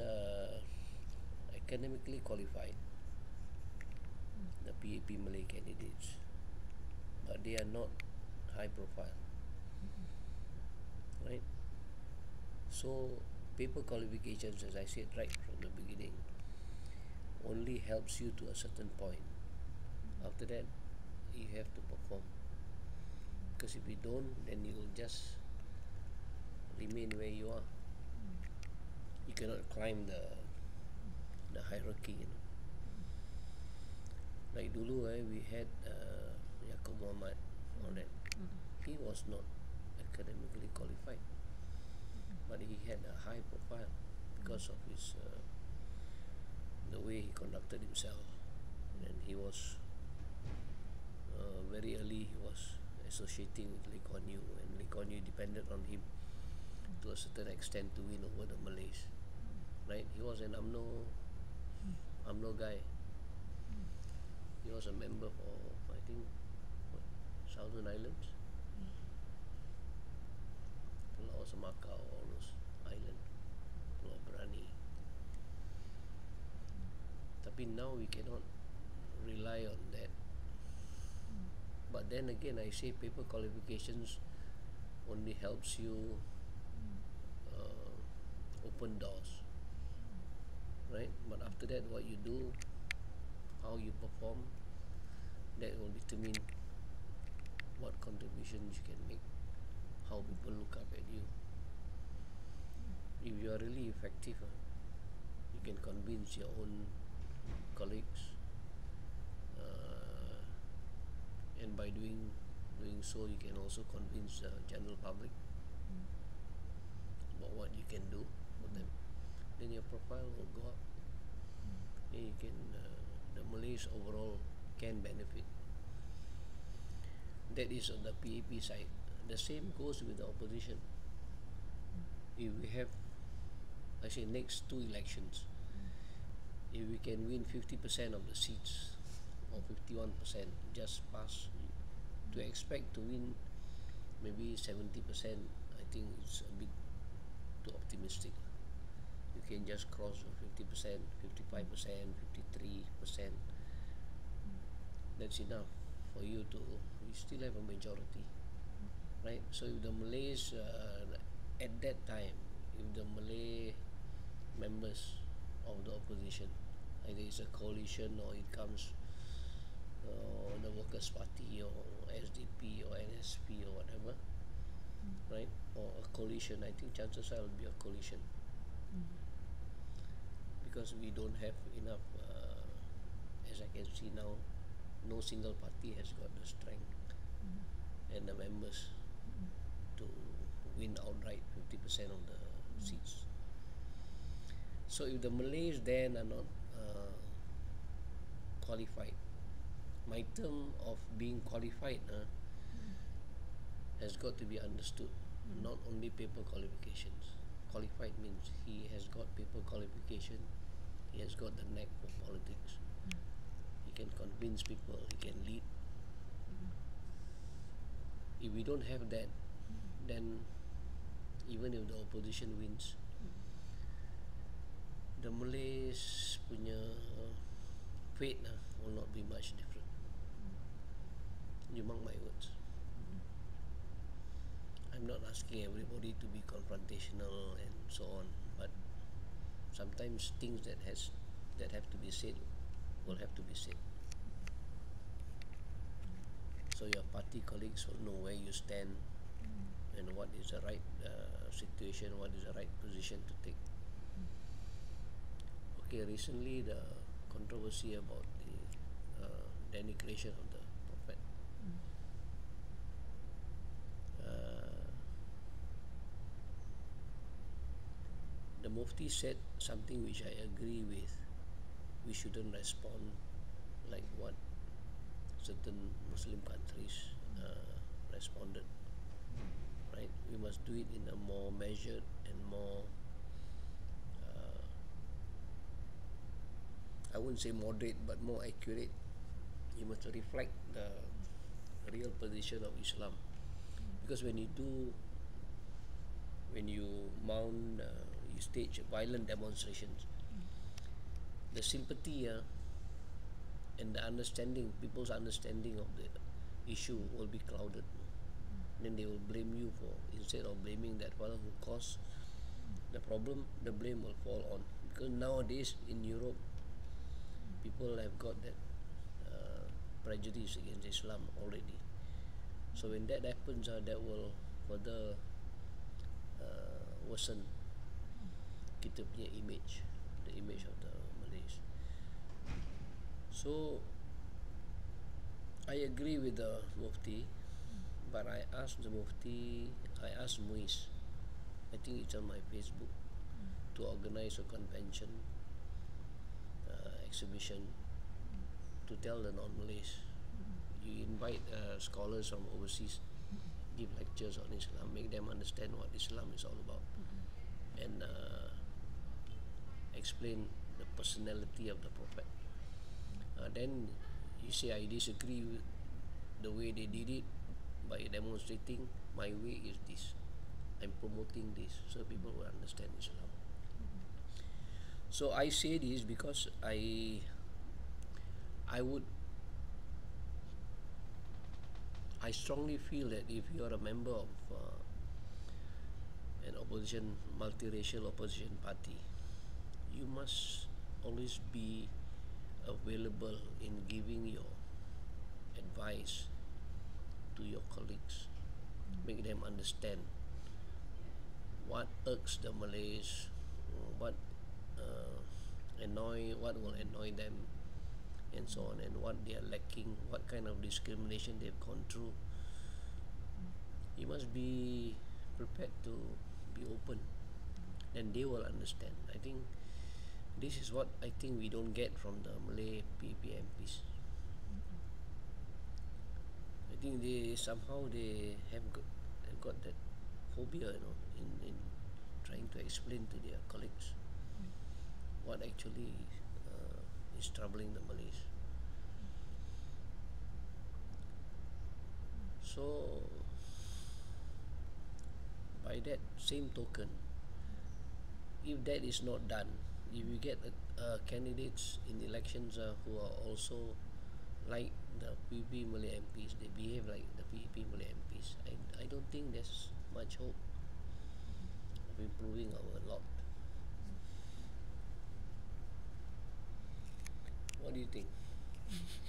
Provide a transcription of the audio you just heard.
uh, academically qualified, the PAP Malay candidates, but they are not high profile. Right? So, paper qualifications, as I said right from the beginning, only helps you to a certain point. After that, you have to perform. Because if you don't, then you will just remain where you are. Cannot climb the the hierarchy. You know. Like dulu, eh, we had uh, Yaakob Muhammad, all that. He was not academically qualified, but he had a high profile because of his uh, the way he conducted himself, and he was uh, very early. He was associating with Lee Kuan Yew, and Lee Kuan Yew depended on him to a certain extent to win over the Malays. Right? He was an UMNO UMNO guy. He was a member for I think what, Southern Islands. Pulau Semakau, all those island, Pulau. Tapi now we cannot rely on that. But then again, I say paper qualifications only helps you uh, open doors, right? But after that, what you do, how you perform, that will determine what contribution you can make, how people look up at you. If you are really effective, ah, you can convince your own colleagues, uh, and by doing doing so, you can also convince the general public about what you can do Then your profile will go up. Then you can uh, the Malays overall can benefit. That is on the PAP side. The same goes with the opposition. If we have, I say, next two elections, if we can win 50% of the seats or 51%, just pass. To expect to win maybe 70%, I think it's a bit too optimistic. Can just cross 50%, 55%, 53%. That's enough for you to, you still have a majority. Right? So if the Malays, uh, at that time, if the Malay members of the opposition, either it's a coalition or it comes uh, the Workers' Party or SDP or NSP or whatever, right? Or a coalition. I think chances are it will be a coalition because we don't have enough. Uh, as I can see now, no single party has got the strength and the members to win outright 50% of the seats. So if the Malays then are not uh, qualified, my term of being qualified uh, has got to be understood, not only paper qualifications. Qualified means he has got paper qualification, he has got the knack for politics, he can convince people, he can lead. If we don't have that, then even if the opposition wins, the Malays punya fate uh, will not be much different. You mark my words. I'm not asking everybody to be confrontational and so on, sometimes things that has that have to be said will have to be said. So your party colleagues will know where you stand and what is the right uh, situation, what is the right position to take. Okay, recently the controversy about the uh, denigration of the prophet. Uh, the Mufti said something which I agree with. We shouldn't respond like what certain Muslim countries uh, responded. Right? We must do it in a more measured and more. Uh, I wouldn't say moderate, but more accurate. You must reflect the real position of Islam, because when you do, when you mount uh, stage violent demonstrations, the sympathy uh, and the understanding, people's understanding of the issue will be clouded. Then they will blame you for, instead of blaming that fellow who caused the problem, the blame will fall on. Because nowadays in Europe, people have got that uh, prejudice against Islam already. So when that happens, uh, that will further uh, worsen kita punya image, the image of the Malays. So I agree with the Mufti, but I asked the Mufti, I asked Muiz, I think it's on my Facebook, to organize a convention, uh, exhibition, to tell the non-Malays. You invite uh, scholars from overseas, give lectures on Islam, make them understand what Islam is all about, and uh, explain the personality of the Prophet. Uh, then you say I disagree with the way they did it by demonstrating. My way is this. I'm promoting this so people will understand Islam. So I say this because I I would I strongly feel that if you are a member of uh, an opposition multiracial opposition party, you must always be available in giving your advice to your colleagues, make them understand what irks the Malays, what uh, annoy, what will annoy them, and so on, and what they are lacking, what kind of discrimination they've gone through. You must be prepared to be open, and they will understand. I think this is what I think we don't get from the Malay PAP MPs. I think they somehow they have got, have got that phobia, you know, in, in trying to explain to their colleagues what actually uh, is troubling the Malays. So, by that same token, if that is not done, if you get uh, candidates in elections uh, who are also like the PAP Malay MPs, they behave like the PAP Malay MPs, I, I don't think there's much hope of improving our lot. What do you think?